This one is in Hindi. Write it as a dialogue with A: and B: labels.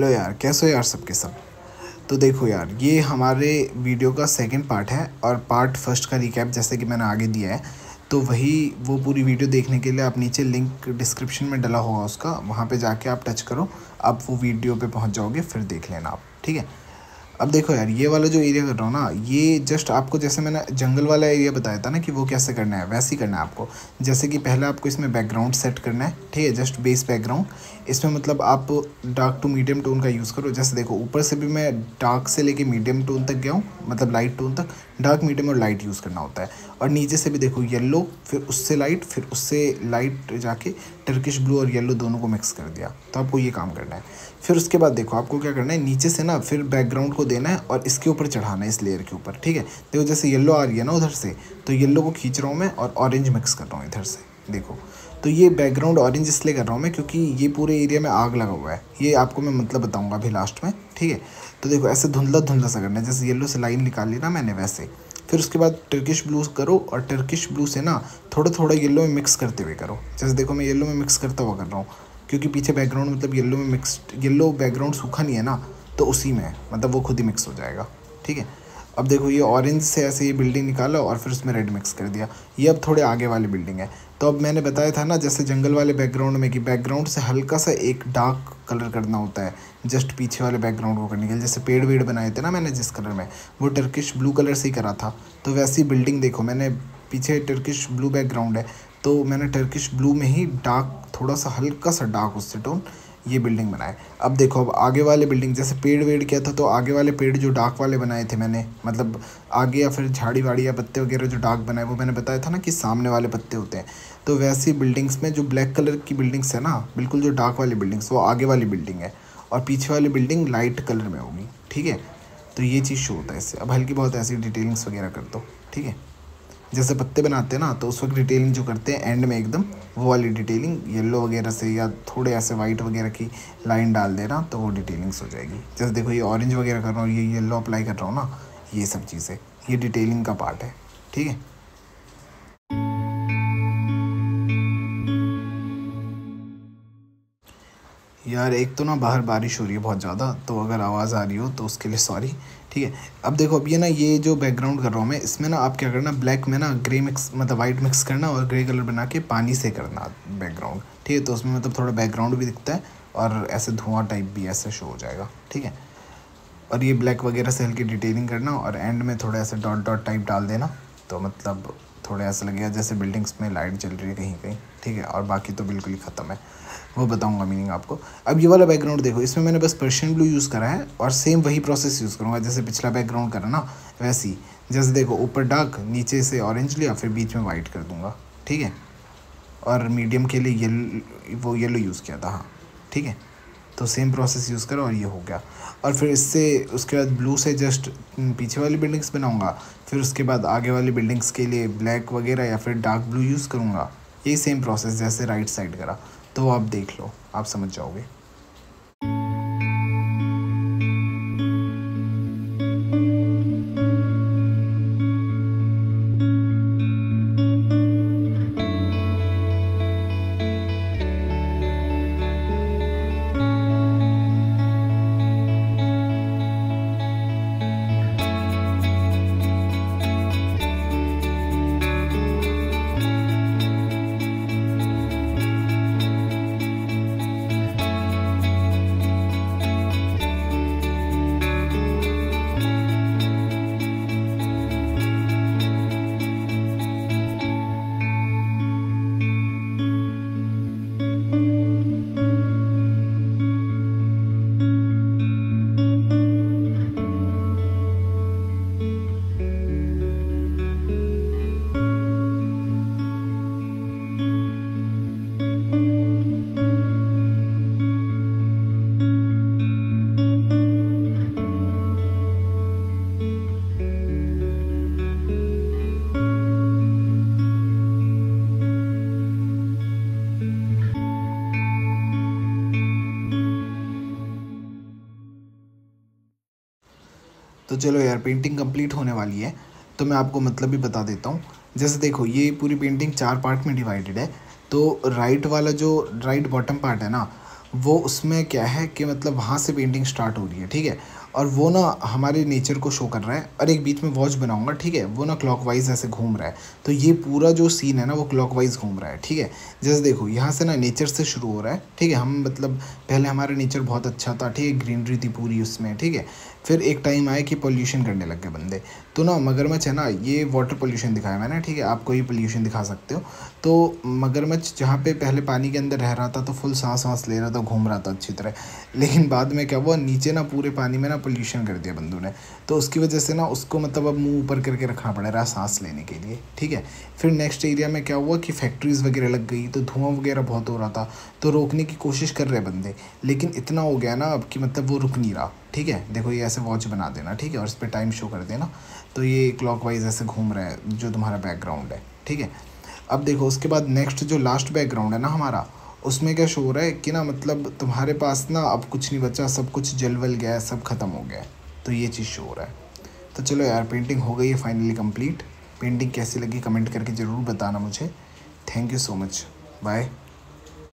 A: यार, कैसे हो यार सबके सब? तो देखो यार, ये हमारे वीडियो का सेकंड पार्ट है और पार्ट फ़र्स्ट का रिकैप जैसे कि मैंने आगे दिया है। तो वही, वो पूरी वीडियो देखने के लिए आप नीचे लिंक डिस्क्रिप्शन में डला होगा उसका, वहाँ पे जाके आप टच करो। आप वो वीडियो पे पहुँच जाओगे, फिर देख लेना आप, ठीक है? अब देखो यार, ये वाला जो एरिया कर रहा हूँ ना, ये जस्ट आपको जैसे मैंने जंगल वाला एरिया बताया था ना कि वो कैसे करना है, वैसे ही करना है आपको। जैसे कि पहले आपको इसमें बैकग्राउंड सेट करना है, ठीक है जस्ट बेस बैकग्राउंड इसमें मतलब आप डार्क टू मीडियम टोन का यूज़ करो। जैसे देखो, ऊपर से भी मैं डार्क से लेके मीडियम टोन तक गया हूँ मतलब लाइट टोन तक डार्क मीडियम और लाइट यूज़ करना होता है। और नीचे से भी देखो येल्लो फिर उससे लाइट फिर उससे लाइट जाके टर्किश ब्लू और येलो दोनों को मिक्स कर दिया। तो आपको ये काम करना है। फिर उसके बाद देखो, आपको क्या करना है? नीचे से ना फिर बैकग्राउंड को देना है और इसके ऊपर चढ़ाना है, इस लेयर के ऊपर, ठीक है? देखो, जैसे येलो आ रही है ना उधर से तो येलो को खींच रहा हूँ मैं और ऑरेंज मिक्स कर रहा हूँ इधर से, देखो। तो ये बैकग्राउंड ऑरेंज इसलिए कर रहा हूँ मैं क्योंकि ये पूरे एरिया में आग लगा हुआ है। ये आपको मैं मतलब बताऊँगा अभी लास्ट में, ठीक है? तो देखो, ऐसे धुंधला धुंधला सा करना है। जैसे येलो से लाइन निकाल ली ना मैंने, वैसे। फिर उसके बाद टर्किश ब्लू करो और टर्किश ब्लू से ना थोड़ा थोड़ा येलो में मिक्स करते हुए करो। जैसे देखो मैं येलो में मिक्स करता हुआ कर रहा हूँ, क्योंकि पीछे बैकग्राउंड मतलब येलो में मिक्स येलो बैकग्राउंड सूखा नहीं है ना तो उसी में मतलब वो खुद ही मिक्स हो जाएगा। ठीक है? अब देखो ये ऑरेंज से ऐसे ये बिल्डिंग निकाला और फिर उसमें रेड मिक्स कर दिया। ये अब थोड़े आगे वाली बिल्डिंग है। तो अब मैंने बताया था ना, जैसे जंगल वाले बैकग्राउंड में कि बैकग्राउंड से हल्का सा एक डार्क कलर करना होता है जस्ट पीछे वाले बैकग्राउंड को करने के लिए। जैसे पेड़ वेड़ बनाए थे ना मैंने जिस कलर में, वो टर्किश ब्लू कलर से ही करा था। तो वैसी बिल्डिंग देखो, मैंने पीछे टर्किश ब्लू बैकग्राउंड है। तो मैंने टर्किश ब्लू में ही डार्क थोड़ा सा हल्का सा डार्क उससे टोन ये बिल्डिंग बनाए अब देखो, अब आगे वाले बिल्डिंग जैसे पेड़ वेड़ किया था तो आगे वाले पेड़ जो डाक वाले बनाए थे मैंने मतलब आगे या फिर झाड़ी वाड़ी या पत्ते वगैरह जो डाक बनाए, वो मैंने बताया था ना कि सामने वाले पत्ते होते हैं। तो वैसी बिल्डिंग्स में जो ब्लैक कलर की बिल्डिंग्स है ना, बिल्कुल जो डाक वाली बिल्डिंग्स वो आगे वाली बिल्डिंग है। और पीछे वाली बिल्डिंग लाइट कलर में होगी, ठीक है? तो ये चीज़ शो होता है इससे। अब हल्की बहुत ऐसी डिटेलिंग्स वगैरह कर दो, ठीक है? जैसे पत्ते बनाते हैं ना तो उस वक्त डिटेलिंग जो करते हैं एंड में एकदम वो वाली डिटेलिंग येलो वगैरह से या थोड़े ऐसे वाइट वगैरह की लाइन डाल देना तो वो डिटेलिंग्स हो जाएगी। जैसे देखो ये ऑरेंज वगैरह कर रहा हूँ, ये येलो अप्लाई कर रहा हूँ ना, ये सब चीज़ें, ये डिटेलिंग का पार्ट है, ठीक है? यार, एक तो ना बाहर बारिश हो रही है बहुत ज़्यादा तो अगर आवाज़ आ रही हो तो उसके लिए सॉरी ठीक है? अब देखो, अब ये ना, ये जो बैकग्राउंड कर रहा हूँ मैं, इसमें ना आप क्या करना ब्लैक में ना ग्रे मिक्स मतलब वाइट मिक्स करना और ग्रे कलर बना के पानी से करना बैकग्राउंड ठीक है? तो उसमें मतलब थोड़ा बैकग्राउंड भी दिखता है और ऐसे धुआँ टाइप भी ऐसे शो हो जाएगा, ठीक है? और ये ब्लैक वगैरह से हल्की डिटेलिंग करना और एंड में थोड़ा ऐसे डॉट डॉट टाइप डाल देना तो मतलब थोड़ा ऐसा लगेगा जैसे बिल्डिंग्स में लाइट जल रही है कहीं कहीं ठीक है? और बाकी तो बिल्कुल ही ख़त्म है। वो बताऊँगा मीनिंग आपको। अब ये वाला बैकग्राउंड देखो, इसमें मैंने बस पर्शियन ब्लू यूज़ करा है और सेम वही प्रोसेस यूज़ करूँगा, जैसे पिछला बैकग्राउंड करा ना, वैसे। ही जैसे देखो, ऊपर डार्क नीचे से ऑरेंज लिया, फिर बीच में वाइट कर दूँगा, ठीक है? और मीडियम के लिए येलो वो येलो यूज़ किया था हाँ ठीक है? तो सेम प्रोसेस यूज़ करो और ये हो गया। और फिर इससे, उसके बाद ब्लू से जस्ट पीछे वाली बिल्डिंग्स बनाऊँगा। फिर उसके बाद आगे वाली बिल्डिंग्स के लिए ब्लैक वगैरह या फिर डार्क ब्लू यूज़ करूँगा। यही सेम प्रोसेस जैसे राइट साइड करा। तो आप देख लो आप समझ जाओगे। तो चलो यार पेंटिंग कंप्लीट होने वाली है। तो मैं आपको मतलब भी बता देता हूँ। जैसे देखो, ये पूरी पेंटिंग चार पार्ट में डिवाइडेड है। तो राइट वाला जो राइट बॉटम पार्ट है ना, वो उसमें क्या है कि मतलब वहाँ से पेंटिंग स्टार्ट हो रही है, ठीक है? और वो ना हमारे नेचर को शो कर रहा है और एक बीच में वॉच बनाऊँगा, ठीक है? वो ना क्लॉकवाइज ऐसे घूम रहा है। तो ये पूरा जो सीन है ना, वो क्लॉकवाइज घूम रहा है, ठीक है? जैसे देखो, यहाँ से ना नेचर से शुरू हो रहा है, ठीक है? हम मतलब पहले हमारा नेचर बहुत अच्छा था, ठीक है? ग्रीनरी थी पूरी उसमें, ठीक है? फिर एक टाइम आया कि पोल्यूशन करने लग गए बंदे। तो ना मगरमच्छ है ना, ये वाटर पोल्यूशन दिखाया मैंने, ठीक है? आपको ये पोल्यूशन दिखा सकते हो। तो मगरमच्छ जहाँ पे पहले पानी के अंदर रह रहा था तो फुल सांस सांस ले रहा था, घूम रहा था अच्छी तरह। लेकिन बाद में क्या हुआ, नीचे ना पूरे पानी में ना पोल्यूशन कर दिया बंदू ने। तो उसकी वजह से ना उसको मतलब अब मुँह ऊपर करके रखना पड़ रहा सांस लेने के लिए, ठीक है? फिर नेक्स्ट एरिया में क्या हुआ कि फैक्ट्रीज़ वगैरह लग गई तो धुआँ वगैरह बहुत हो रहा था तो रोकने की कोशिश कर रहे बंदे, लेकिन इतना हो गया ना अब कि मतलब वो रुक नहीं रहा, ठीक है? देखो ये ऐसे वॉच बना देना, ठीक है? और इस पर टाइम शो कर देना तो ये क्लॉकवाइज ऐसे घूम रहा है, जो तुम्हारा बैकग्राउंड है, ठीक है? अब देखो उसके बाद नेक्स्ट जो लास्ट बैकग्राउंड है ना हमारा उसमें क्या शो हो रहा है कि ना मतलब तुम्हारे पास ना अब कुछ नहीं बचा, सब कुछ जल वल गया है, सब ख़त्म हो गया तो ये चीज़ शो हो। रहा है तो चलो यार पेंटिंग हो गई है फाइनली कंप्लीट पेंटिंग कैसी लगी कमेंट करके ज़रूर बताना मुझे। Thank you so much bye